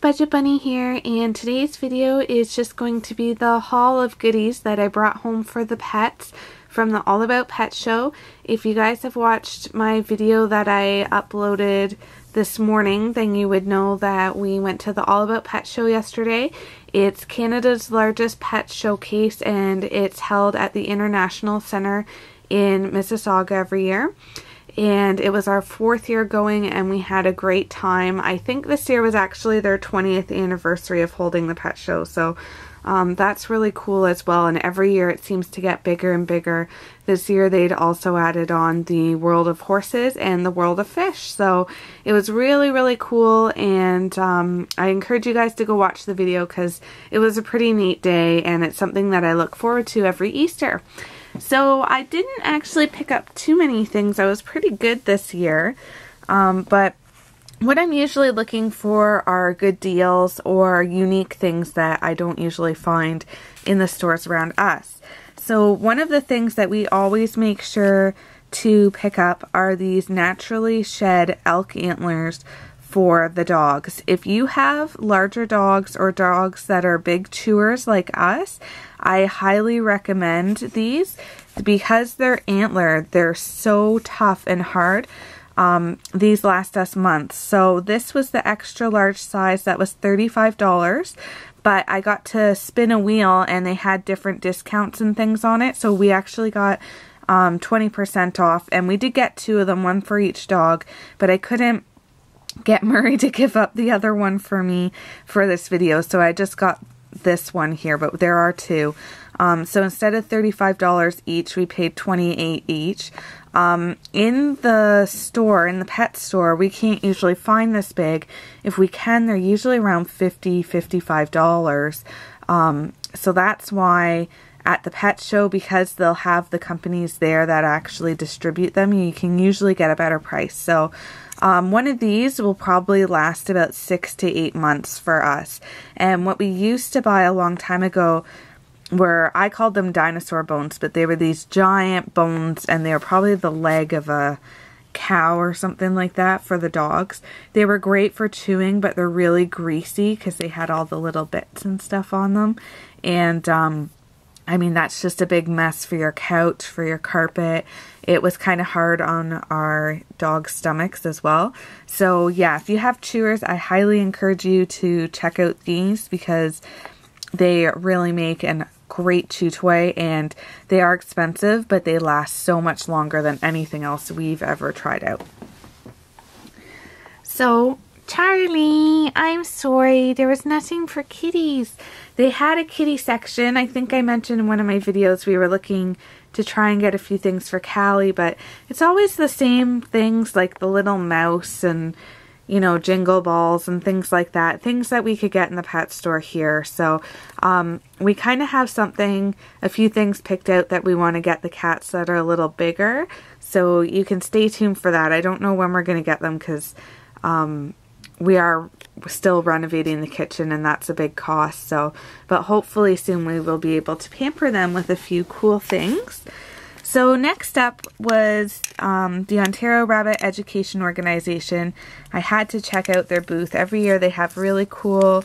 Budget Bunny here and today's video is just going to be the haul of goodies that I brought home for the pets from the All About Pet show. If you guys have watched my video that I uploaded this morning, then you would know that we went to the All About Pet show yesterday. It's Canada's largest pet showcase and it's held at the International Centre in Mississauga every year and it was our fourth year going and we had a great time. I think this year was actually their 20th anniversary of holding the pet show so um, that's really cool as well and every year it seems to get bigger and bigger. This year they'd also added on the world of horses and the world of fish so it was really really cool and um, I encourage you guys to go watch the video because it was a pretty neat day and it's something that I look forward to every Easter. So I didn't actually pick up too many things. I was pretty good this year. Um, but what I'm usually looking for are good deals or unique things that I don't usually find in the stores around us. So one of the things that we always make sure to pick up are these naturally shed elk antlers for the dogs. If you have larger dogs or dogs that are big chewers like us, I highly recommend these because they're antler. They're so tough and hard. Um, these last us months. So this was the extra large size that was $35 but I got to spin a wheel and they had different discounts and things on it. So we actually got um, 20% off and we did get two of them, one for each dog, but I couldn't get Murray to give up the other one for me for this video. So I just got this one here, but there are two. Um, so instead of $35 each, we paid 28 each. Um, in the store, in the pet store, we can't usually find this big. If we can, they're usually around $50, $55. Um, so that's why at the pet show, because they'll have the companies there that actually distribute them, you can usually get a better price. So um, one of these will probably last about six to eight months for us. And what we used to buy a long time ago were, I called them dinosaur bones, but they were these giant bones and they were probably the leg of a cow or something like that for the dogs. They were great for chewing, but they're really greasy because they had all the little bits and stuff on them. And, um, I mean, that's just a big mess for your couch, for your carpet. It was kind of hard on our dog's stomachs as well. So yeah, if you have chewers, I highly encourage you to check out these because they really make a great chew toy and they are expensive, but they last so much longer than anything else we've ever tried out. So Charlie, I'm sorry. There was nothing for kitties. They had a kitty section. I think I mentioned in one of my videos we were looking to try and get a few things for Callie, but it's always the same things like the little mouse and, you know, jingle balls and things like that. Things that we could get in the pet store here. So um, we kind of have something, a few things picked out that we want to get the cats that are a little bigger. So you can stay tuned for that. I don't know when we're going to get them because um, we are still renovating the kitchen and that's a big cost so but hopefully soon we will be able to pamper them with a few cool things so next up was um, the Ontario Rabbit Education Organization. I had to check out their booth. Every year they have really cool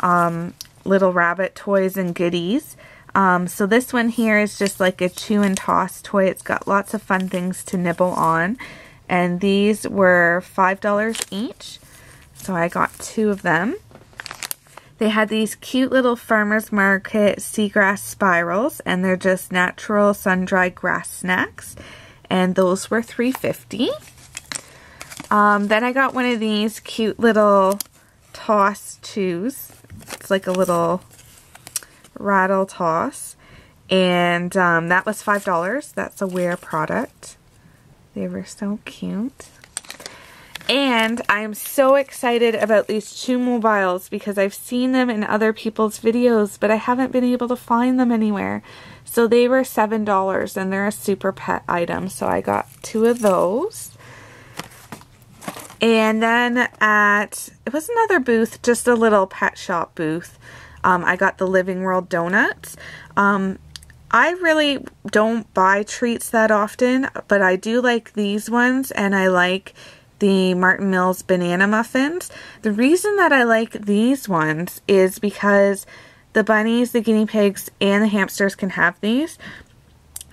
um, little rabbit toys and goodies. Um, so this one here is just like a chew and toss toy. It's got lots of fun things to nibble on. And these were $5 each. So I got two of them. They had these cute little farmer's market seagrass spirals and they're just natural sun-dried grass snacks. And those were $3.50. Um, then I got one of these cute little toss chews. It's like a little rattle toss. And um, that was $5. That's a Ware product. They were so cute. And I'm so excited about these two mobiles because I've seen them in other people's videos, but I haven't been able to find them anywhere. So they were $7 and they're a super pet item. So I got two of those. And then at, it was another booth, just a little pet shop booth. Um, I got the Living World donuts. Um, I really don't buy treats that often, but I do like these ones and I like the Martin Mills banana muffins. The reason that I like these ones is because the bunnies, the guinea pigs, and the hamsters can have these.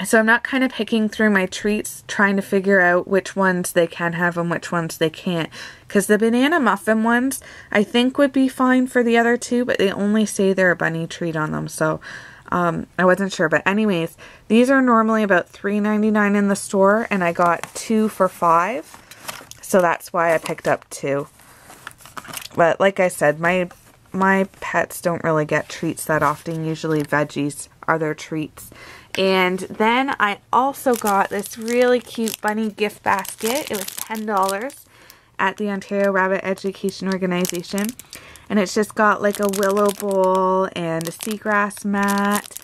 So I'm not kind of picking through my treats trying to figure out which ones they can have and which ones they can't. Because the banana muffin ones I think would be fine for the other two, but they only say they're a bunny treat on them. So um, I wasn't sure. But anyways, these are normally about $3.99 in the store and I got two for five. So that's why I picked up two. But like I said, my my pets don't really get treats that often. Usually veggies are their treats. And then I also got this really cute bunny gift basket. It was $10 at the Ontario Rabbit Education Organization. And it's just got like a willow bowl and a seagrass mat.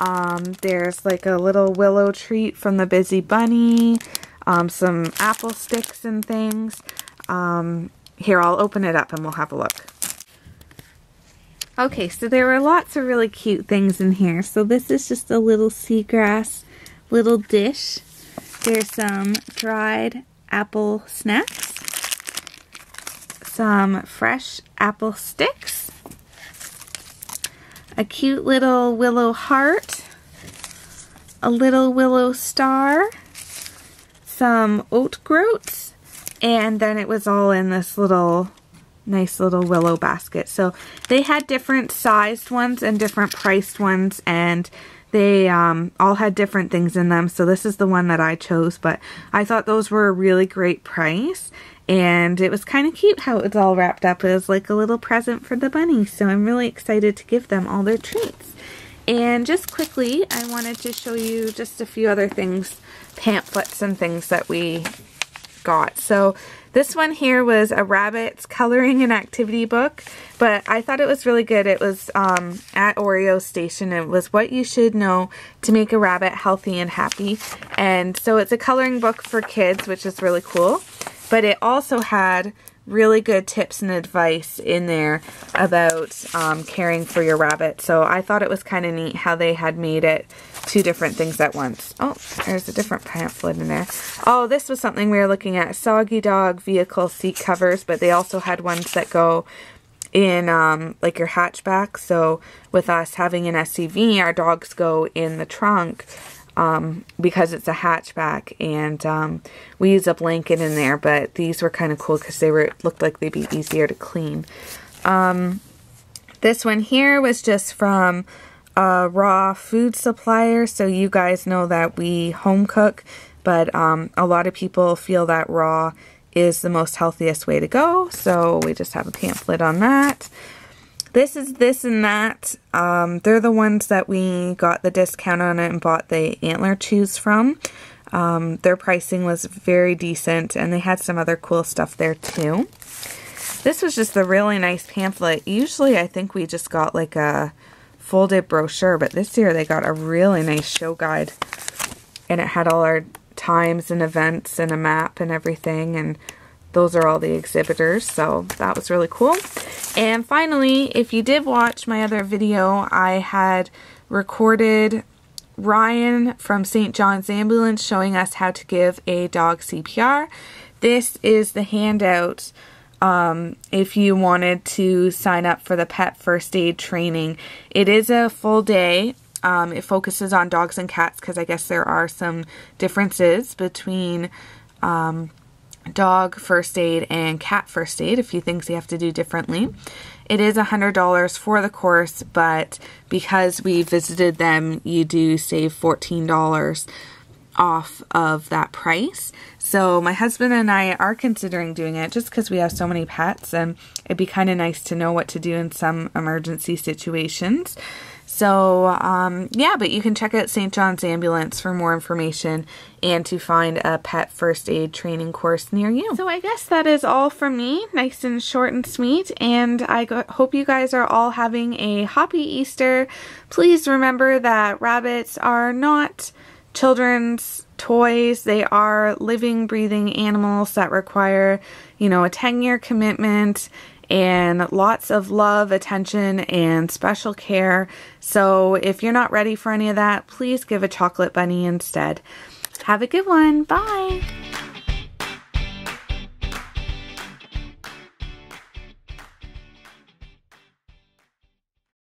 Um, there's like a little willow treat from the Busy Bunny. Um, some apple sticks and things. Um, here, I'll open it up and we'll have a look. Okay, so there were lots of really cute things in here. So this is just a little seagrass little dish. There's some dried apple snacks, some fresh apple sticks, a cute little willow heart, a little willow star, some oat groats, and then it was all in this little nice little willow basket. So they had different sized ones and different priced ones and they um, all had different things in them. So this is the one that I chose, but I thought those were a really great price. And it was kind of cute how it was all wrapped up as like a little present for the bunny. So I'm really excited to give them all their treats. And just quickly, I wanted to show you just a few other things, pamphlets and things that we got. So this one here was a rabbit's coloring and activity book, but I thought it was really good. It was um, at Oreo Station. It was what you should know to make a rabbit healthy and happy. And so it's a coloring book for kids, which is really cool. But it also had really good tips and advice in there about um, caring for your rabbit. So I thought it was kind of neat how they had made it two different things at once. Oh, there's a different pamphlet in there. Oh, this was something we were looking at. Soggy Dog vehicle seat covers, but they also had ones that go in um, like your hatchback. So with us having an SUV, our dogs go in the trunk um, because it's a hatchback and um, we use a blanket in there but these were kind of cool because they were looked like they'd be easier to clean. Um, this one here was just from a raw food supplier so you guys know that we home cook but um, a lot of people feel that raw is the most healthiest way to go so we just have a pamphlet on that this is this and that. Um, they're the ones that we got the discount on it and bought the antler chews from. Um, their pricing was very decent and they had some other cool stuff there too. This was just a really nice pamphlet. Usually I think we just got like a folded brochure, but this year they got a really nice show guide. And it had all our times and events and a map and everything and those are all the exhibitors, so that was really cool. And finally, if you did watch my other video, I had recorded Ryan from St. John's Ambulance showing us how to give a dog CPR. This is the handout um, if you wanted to sign up for the pet first aid training. It is a full day. Um, it focuses on dogs and cats because I guess there are some differences between um, dog first aid and cat first aid, a few things you have to do differently. It is $100 for the course, but because we visited them, you do save $14 off of that price. So my husband and I are considering doing it just because we have so many pets and it'd be kind of nice to know what to do in some emergency situations. So, um, yeah, but you can check out St. John's Ambulance for more information and to find a pet first aid training course near you. So I guess that is all from me, nice and short and sweet, and I hope you guys are all having a happy Easter. Please remember that rabbits are not children's toys. They are living, breathing animals that require, you know, a 10 year commitment and lots of love, attention, and special care. So if you're not ready for any of that, please give a chocolate bunny instead. Have a good one. Bye.